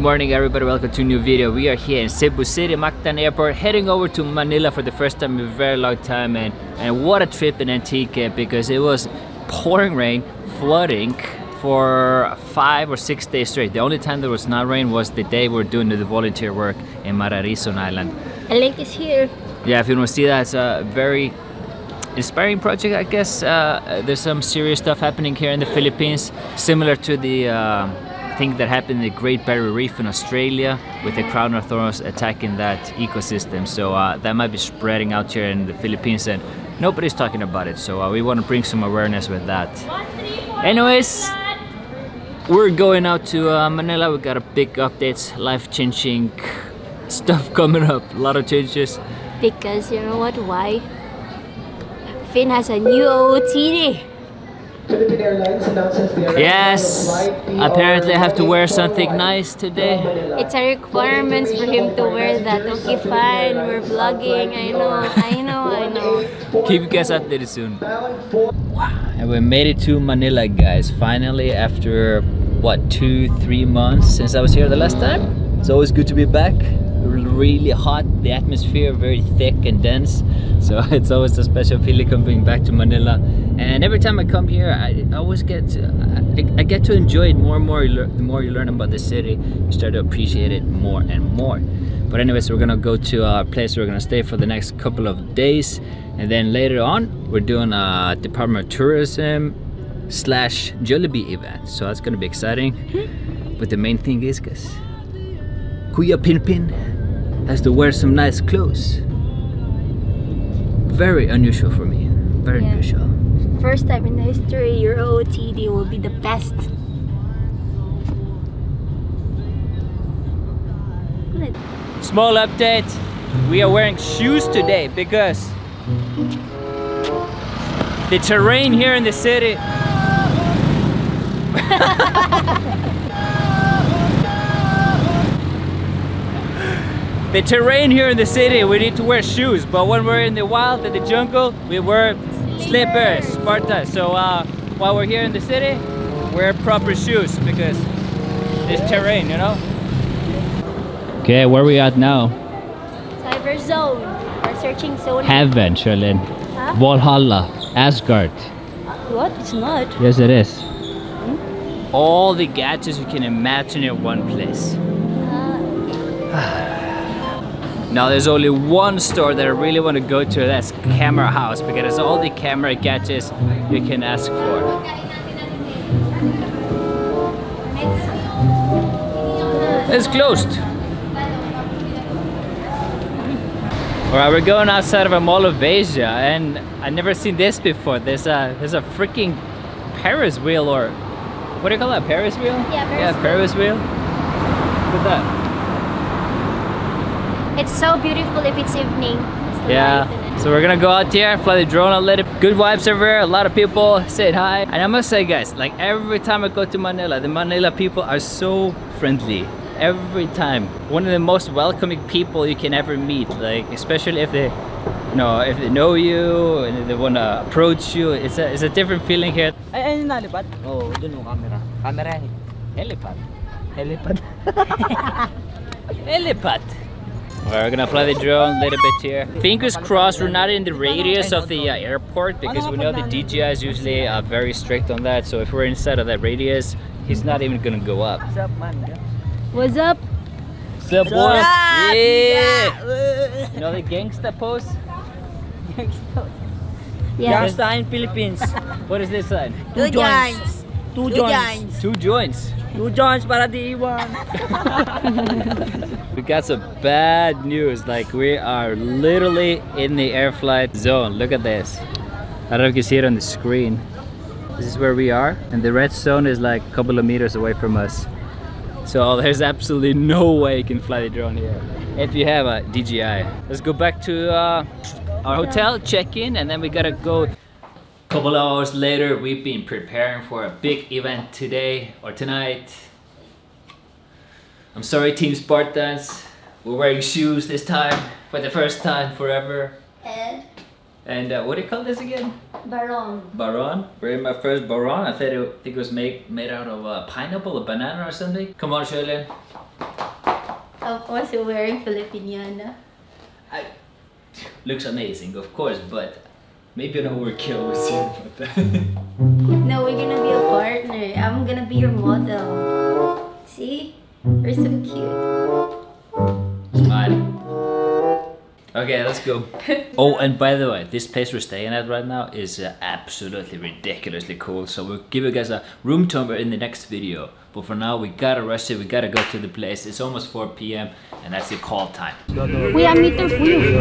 Good morning everybody, welcome to a new video. We are here in Cebu City, Mactan Airport, heading over to Manila for the first time in a very long time and, and what a trip in Antique because it was pouring rain, flooding for five or six days straight. The only time there was not rain was the day we were doing the volunteer work in Mararison Island. A link is here. Yeah, if you want to see that, it's a very inspiring project, I guess. Uh, there's some serious stuff happening here in the Philippines, similar to the uh, thing that happened in the Great Barrier Reef in Australia with the crown of thorns attacking that ecosystem. So uh, that might be spreading out here in the Philippines and nobody's talking about it. So uh, we want to bring some awareness with that. Anyways, we're going out to uh, Manila. We got a big updates, life-changing stuff coming up. A lot of changes. Because you know what? Why? Finn has a new OOTD. Philippine Airlines announces the Yes, apparently I have to wear something nice today. It's a requirement for him to wear that. Okay, fine. We're vlogging. I know. I know. I know. Keep you guys updated soon. And we made it to Manila, guys. Finally, after what, two, three months since I was here the last time. It's always good to be back. Really hot, the atmosphere very thick and dense. So it's always a special feeling coming back to Manila. And every time I come here, I always get to, I, I get to enjoy it more and more. The more you learn about the city, you start to appreciate it more and more. But anyways, we're gonna go to our place. We're gonna stay for the next couple of days, and then later on, we're doing a Department of Tourism slash Jollibee event. So that's gonna be exciting. Hmm. But the main thing is, guys, Kuya Pinpin has to wear some nice clothes. Very unusual for me. Very Yeah. unusual. First time in history, your OOTD will be the best. Good. Small update. We are wearing shoes today because the terrain here in the city. the terrain here in the city, we need to wear shoes. But when we're in the wild, in the jungle, we wear slippers, Sparta. So uh, while we're here in the city, wear proper shoes because this terrain, you know. Okay, where we at now? Cyber Zone. We're searching zone. Heaven, Sherlyn. Huh? Valhalla, Asgard. What? It's not. Yes, it is. All the gadgets you can imagine in one place. Now there's only one store that I really want to go to. That's Camera House because it's all the camera gadgets you can ask for. It's closed. Alright, we're going outside of a mall of Asia and I've never seen this before. There's a there's a freaking Paris wheel or what do you call that? Paris wheel? Yeah, Ferris yeah, Paris wheel. Look at that. It's so beautiful if it's evening. It's the light in Yeah. So we're gonna go out here, fly the drone a little. Good vibes everywhere. A lot of people saying hi. And I must say, guys, like every time I go to Manila, the Manila people are so friendly. Every time, one of the most welcoming people you can ever meet. Like especially if they, you know, if they know you and they wanna approach you. It's a it's a different feeling here. Ay, ayun na, lipat? Oo, oh, dun yung camera. Camera eh. Helipad. Helipad. Helipad. We're gonna fly the drone a little bit here. Fingers crossed we're not in the radius of the uh, airport because we know the DJI is usually uh, very strict on that. So if we're inside of that radius, he's not even gonna go up. What's up, man? What's up? Sup, boy? Yeah! You know the gangsta pose? Gangsta yeah. Gangsta in Philippines. What is this sign? Two joints. Two joints. Two joints. Two joints para di iwan. We got some bad news. Like we are literally in the air flight zone. Look at this. I don't know if you see it on the screen. This is where we are, and the red zone is like a couple of meters away from us. So there's absolutely no way you can fly the drone here if you have a DJI. Let's go back to uh, our hotel, check in, and then we gotta go. Couple hours later, we've been preparing for a big event today or tonight. I'm sorry, Team Spartans. We're wearing shoes this time for the first time forever. Ed. And uh, what do you call this again? barong. barong. Wearing my first barong. I thought it, think it was made made out of uh, pineapple or banana or something. Come on, Shirley. Of course, you're wearing Filipiniana. I, looks amazing, of course, but maybe an overkill with you. But No, we're gonna be a partner. I'm gonna be your model. See? We're so cute. Smile. Okay, let's go. oh, and by the way, this place we're staying at right now is uh, absolutely ridiculously cool. So we'll give you guys a room tour in the next video. But for now, we gotta rush it. We gotta go to the place. It's almost 4 p.m. and that's the call time. Kuya, meter kuya.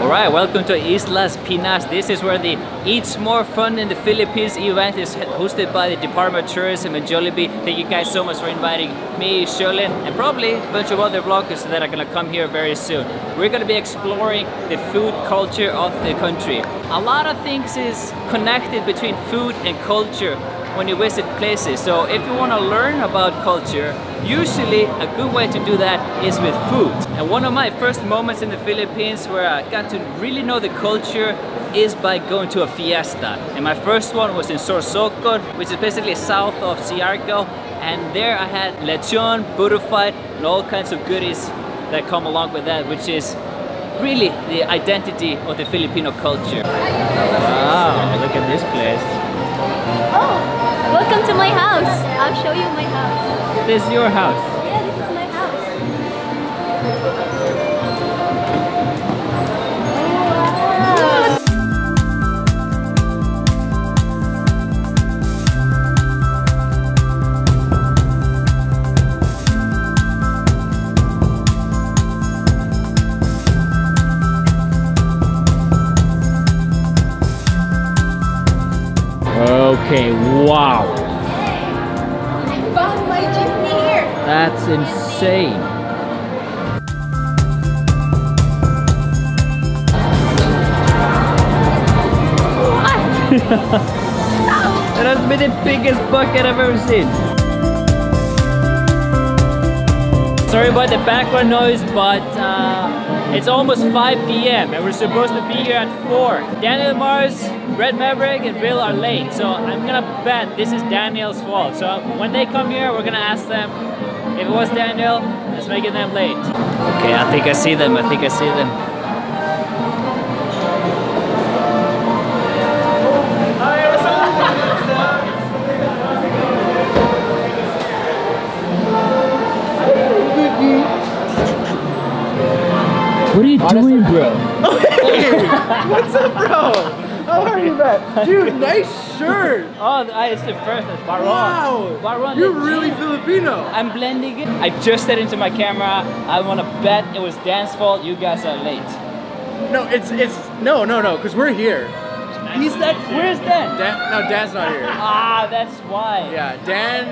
Alright, welcome to Islas Pinas. This is where the Eats More Fun in the Philippines event is hosted by the Department of Tourism and Jollibee. Thank you guys so much for inviting me, Sherlyn, and probably a bunch of other vloggers that are gonna come here very soon. We're gonna be exploring the food culture of the country. A lot of things is connected between food and culture when you visit places. So if you want to learn about culture, usually a good way to do that is with food. And one of my first moments in the Philippines where I got to really know the culture is by going to a fiesta. And my first one was in Sorsogon, which is basically south of Siargao. And there I had lechon, boodle fight, and all kinds of goodies that come along with that, which is really the identity of the Filipino culture. Wow, look at this place. Oh, welcome to my house. I'll show you my house. This is your house. Wow. I found my jeepney here. That's insane. that has been the biggest bucket I've ever seen. Sorry about the background noise, but uh, it's almost 5 p.m. and we're supposed to be here at 4. Daniel Marsh, Bret Maverick, and Wil are late, so I'm gonna bet this is Daniel's fault. So when they come here, we're gonna ask them if it was Daniel, it's making them late. Okay, I think I see them. I think I see them. What are you doing, bro? hey, What's up, bro? How are you, man? Dude, nice shirt. Oh, I- it's the first. It's barong. Wow. barong You're legit. really Filipino. I'm blending it. I just said into my camera. I want to bet it was Dan's fault. You guys are late. No, it's it's no, no, no, because we're here. He's that. Where's Dan? Dan, no, Dan's not here. Ah, that's why. Yeah, Dan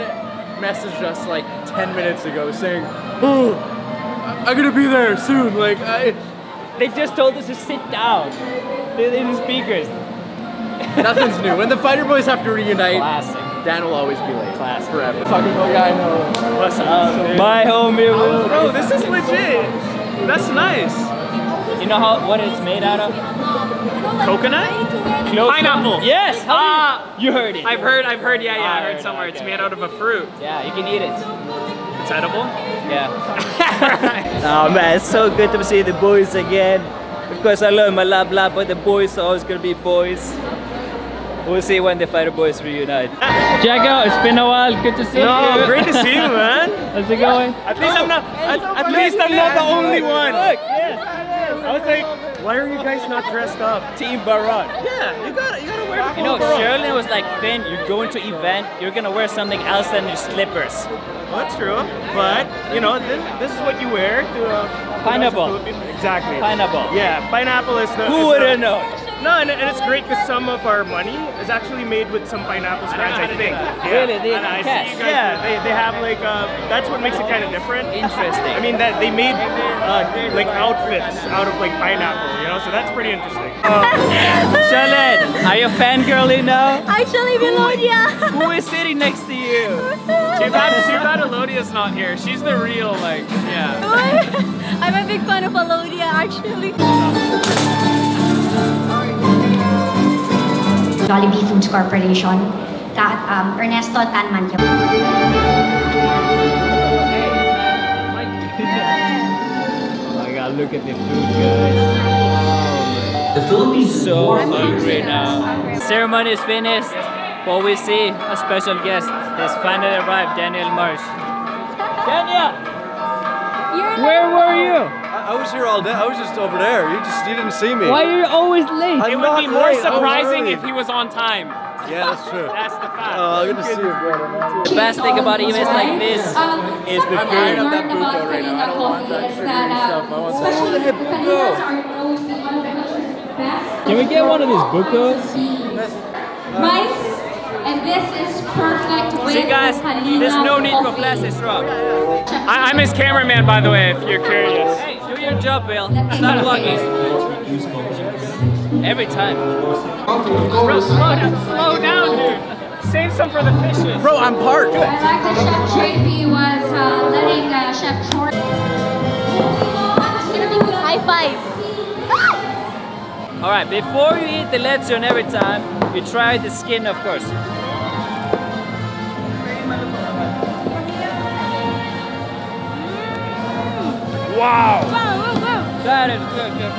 messaged us like 10 minutes ago saying, "Oh, I- I'm gonna be there soon." Like, I, They just told us to sit down. They're in the speakers. nothing's new. When the Fighter Boys have to reunite, Classic. Dan will always be late. Classic. Forever. Talking about guy I know. What's up? My homie Wil. Bro, this is legit. That's nice. You know how what it's made out of? Coconut? Close Pineapple. Yes. How do you- Ah. you heard it. I've heard, I've heard, yeah, yeah, Ah, I heard somewhere it's made out of a fruit. Yeah, you can eat it. It's edible. Yeah. oh man, it's so good to see the boys again. Of course, I love my lab lab, but the boys are always gonna be boys. We'll see when the fighter boys reunite. Jago, it's been a while. Good to see you. No, great to see you, man. How's it going? At least I'm not, at, at least I'm not the only one. Look, yes. I was like, why are you guys not dressed up? Team barong. Yeah, you gotta, you gotta wear the You know. Sherlyn was like, Finn, you're going to event, you're gonna wear something else than your slippers. Well, that's true, but you know, this, this is what you wear to uh, Pineapple. Exactly. Pineapple. Yeah, pineapple is the. Who would have known? No, and, and it's great because some of our money is actually made with some pineapple strands, I think. Really? They And I see you guys- Yeah, they, they have like, uh, that's what makes it kind of different. Interesting. I mean, that they made uh, like outfits out of like pineapple, you know, so that's pretty interesting. Sherlyn, are you fangirling now? Actually, Melodia. Who is sitting next to you? Too bad, too bad Elodia's not here. She's the real, like, yeah. I'm a big fan of Melodia, actually. Jollibee Foods Corporation, That um, Ernesto Tanmantiong. Oh my god, look at the food, guys. The Philippines is so hungry right now. Ceremony is finished, but we see a special guest has finally arrived, Daniel Marsh. Daniel! Where were you? I, I was here all day. I was just over there. You just you didn't see me. Why are you always late? I'm It would not be more late, surprising if he was on time. Yeah, that's true. That's the fact. Oh, good to see you, brother. The best thing about events like this is the I'm food. eyeing that boot though right now. I don't want that sugary stuff. I want that. Can we get one of these bucos? rice, and this is perfect with See guys, there's no need for coffee. plastic straw. I, I'm his cameraman, by the way, if you're curious. Hey, do your job, Bill. Stop vlogging. Every time. Bro, slow down, slow down, dude. Save some for the fishes. Bro, I'm parked. I like that Chef JP was uh, letting uh, Chef Troy. High five. All right, before you eat the lechon every time, you try the skin, of course. Wow. That is good, good.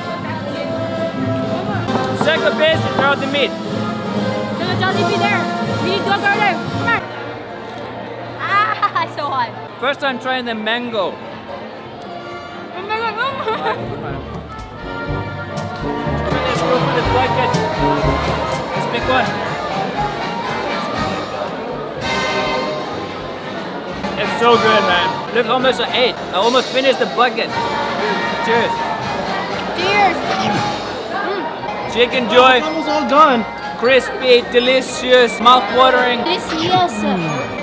Second piece, throw the meat. Jollibee there. We need to go there. Come on. Ah, so hot. First time trying the mango. Oh my god. Oh my god. Let's go for the bucket. Let's pick one. It's so good, man. Look how much I ate. I almost finished the bucket. Cheers. Cheers. Chickenjoy. Almost all done. Crispy, delicious, mouth-watering. Delicious. Mm.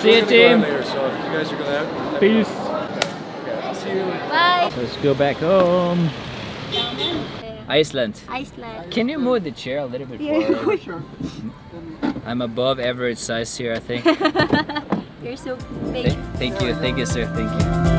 See you, team. Later, so you guys are going out. Peace. Bye. Let's go back home. Iceland. Iceland. Can you move the chair a little bit forward? I'm above average size here, I think. You're so big. Th- thank you, thank you, sir, thank you.